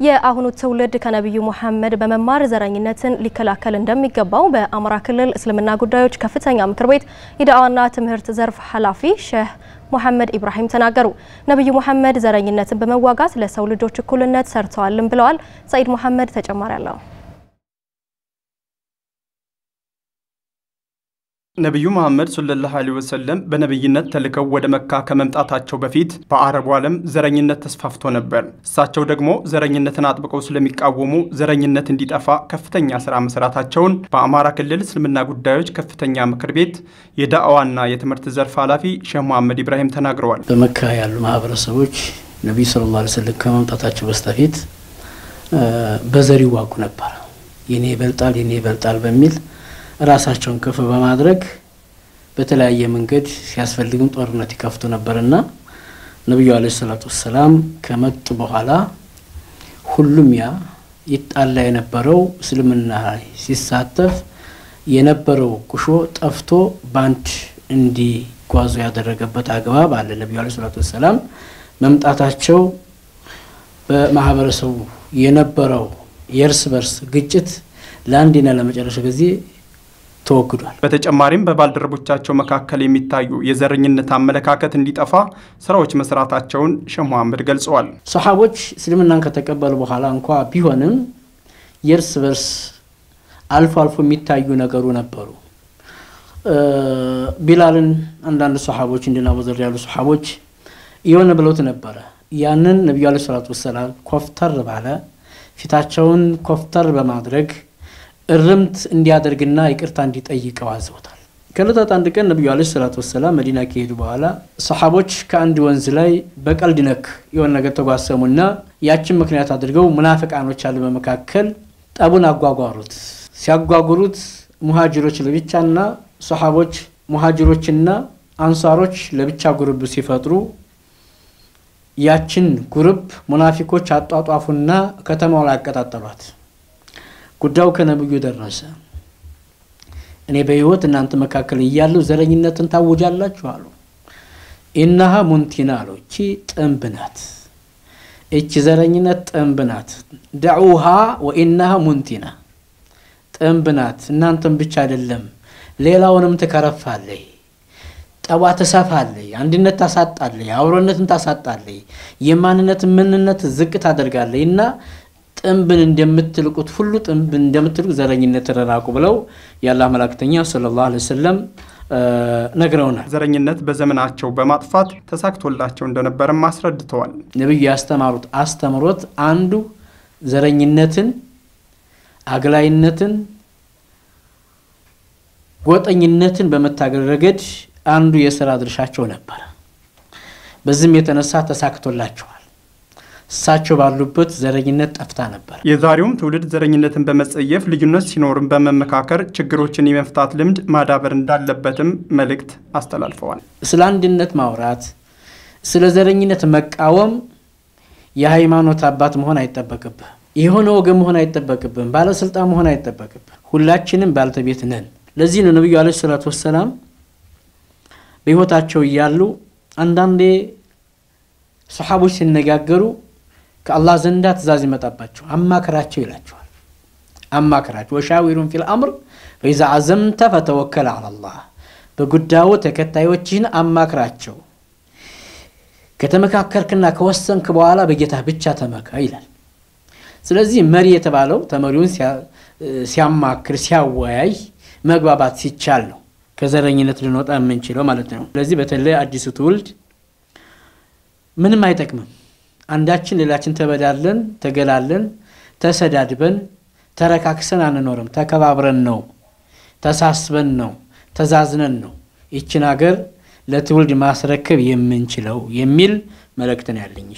የአሁኑ ትውልድ ከነቢዩ ሙሐመድ በመማር ዘረኝነትን ሊከላከል እንደሚገባው በአማራ ክልል እስልምና ጉዳዮች ከፍተኛ ምክር ቤት የዳዕዋና ትምህርት ዘርፍ ኃላፊ ሼህ ሙሐመድ ኢብራሂም ተናገሩ። ነቢዩ ሙሐመድ ዘረኝነትን በመዋጋት ለሰው ልጆች እኩልነት ሰርተዋልም ብለዋል። ሰኢድ ሙሐመድ ተጨማሪ አለው። ነቢዩ መሐመድ ሰለላሁ ዐለይሂ ወሰለም በነቢይነት ተልከው ወደ መካ ከመምጣታቸው በፊት በአረቡ ዓለም ዘረኝነት ተስፋፍቶ ነበር። እሳቸው ደግሞ ዘረኝነትን አጥብቀው ስለሚቃወሙ ዘረኝነት እንዲጠፋ ከፍተኛ ስራ መስራታቸውን በአማራ ክልል እስልምና ጉዳዮች ከፍተኛ ምክር ቤት የዳዕዋና የትምህርት ዘርፍ ኃላፊ ሼህ መሐመድ ኢብራሂም ተናግረዋል። በመካ ያሉ ማህበረሰቦች ነቢዩ ሰለላሁ ዐለይሂ ወሰለም ከመምጣታቸው በስተፊት በዘር ይዋጉ ነበር። የኔ ይበልጣል የኔ ይበልጣል በሚል ራሳቸውን ከፍ በማድረግ በተለያየ መንገድ ሲያስፈልግም ጦርነት ይከፍቱ ነበርና ነቢዩ አለይሂ ሰላቱ ወሰላም ከመጡ በኋላ ሁሉም ያ ይጣላ የነበረው እስልምና ላይ ሲሳተፍ የነበረው ቁሾ ጠፍቶ ባንድ እንዲጓዙ ያደረገበት አግባብ አለ። ነቢዩ አለይሂ ሰላቱ ወሰላም መምጣታቸው በማህበረሰቡ የነበረው የእርስ በርስ ግጭት ለአንዴና ለመጨረሻ ጊዜ ተወግዷል። በተጨማሪም በባልደረቦቻቸው መካከል የሚታዩ የዘረኝነት አመለካከት እንዲጠፋ ስራዎች መስራታቸውን ሼህ መሐመድ ገልጸዋል። ሰሓቦች እስልምናን ከተቀበሉ በኋላ እንኳ ቢሆንም የእርስ በርስ አልፎ አልፎ የሚታዩ ነገሩ ነበሩ። ቢላልን አንዳንድ ሰሓቦች እንዲና አቡዘር ያሉ ሰሓቦች የሆነ ብለውት ነበረ። ያንን ነቢዩ عليه الصلاة والسلام ኮስተር ባለ ፊታቸውን ኮስተር በማድረግ እርምት እንዲያደርግና ይቅርታ እንዲጠይቀው አዘውታል። ከዕለታት አንድ ቀን ነቢዩ አለ ሰላቱ ወሰላም መዲና ከሄዱ በኋላ ሰሓቦች ከአንድ ወንዝ ላይ በቀልድ ነክ የሆነ ነገር ተጓሰሙና ያችን ምክንያት አድርገው ሙናፍቃኖች አሉ በመካከል ጠቡን አጓጓሩት። ሲያጓጉሩት ሙሃጅሮች ለብቻና ሰሓቦች ሙሃጅሮችና አንሷሮች ለብቻ ጉርብ ሲፈጥሩ ያችን ጉርብ ሙናፊኮች አጧጧፉና ከተማው ላይ አቀጣጠሏት። ጉዳዩ ከነብዩ ደረሰ። እኔ በህይወት እናንተ መካከል እያለሁ ዘረኝነትን ታውጃላችሁ አሉ። ኢናሃ ሙንቲና አሉ። እቺ ጥንብ ናት፣ እቺ ዘረኝነት ጥንብ ናት። ደዑሃ ወኢናሃ ሙንቲና ጥንብ ናት። እናንተም ብቻ አይደለም ሌላውንም ትከረፋለይ፣ ጠቧ ትሰፋለይ፣ አንድነት ታሳጣለይ፣ አብሮነትን ታሳጣለይ፣ የማንነት ምንነት ዝቅ ታደርጋለይ እና ጥንብን እንደምትልቁት ሁሉ ጥንብን እንደምትልቁ ዘረኝነት ተራራቁ ብለው የአላህ መላክተኛ ሰለላሁ ዐለይሂ ወሰለም ነግረውናል። ዘረኝነት በዘመናቸው በማጥፋት ተሳክቶላቸው እንደነበረም አስረድተዋል። ነቢዩ ያስተማሩት አስተምሮት አንዱ ዘረኝነትን፣ አግላይነትን፣ ጎጠኝነትን በመታገል ረገድ አንዱ የስራ ድርሻቸው ነበረ። በዚህም የተነሳ ተሳክቶላቸዋል። እሳቸው ባሉበት ዘረኝነት ጠፍታ ነበር። የዛሬውም ትውልድ ዘረኝነትን በመጸየፍ ልዩነት ሲኖርም በመመካከር ችግሮችን የመፍታት ልምድ ማዳበር እንዳለበትም መልእክት አስተላልፈዋል። ስለ አንድነት ማውራት፣ ስለ ዘረኝነት መቃወም የሃይማኖት አባት መሆን አይጠበቅብህ፣ የሆነ ወገን መሆን አይጠበቅብህም፣ ባለስልጣን መሆን አይጠበቅብህ። ሁላችንም ባልተቤት ነን። ለዚህ ነው ነቢዩ አለይሂ ሰላቱ ወሰላም በሕይወታቸው እያሉ አንዳንዴ ሰሓቦች ሲነጋገሩ ከአላህ ዘንዳ ትእዛዝ ይመጣባቸው አማክራቸው ይላቸዋል። አማክራቸው ወሻዊሩን ፊል አምር ፈኢዛ አዘምተ ፈተወከል አላላህ በጉዳዩ ተከታዮችህን አማክራቸው ከተመካከርክና ከወሰንክ በኋላ በጌታ ብቻ ተመካ ይላል። ስለዚህ መሪ የተባለው ተመሪውን ሲያማክር ሲያወያይ መግባባት ሲቻል ነው ከዘረኝነት ልንወጣ የምንችለው ማለት ነው። ስለዚህ በተለይ አዲሱ ትውልድ ምንም አይጠቅምም። አንዳችን ሌላችን ተበዳለን፣ ተገላለን፣ ተሰዳድበን፣ ተረካክሰን አንኖርም። ተከባብረን ነው፣ ተሳስበን ነው፣ ተዛዝነን ነው ይችን ሀገር ለትውልድ ማስረከብ የምንችለው የሚል መልእክት ነው ያለኝ።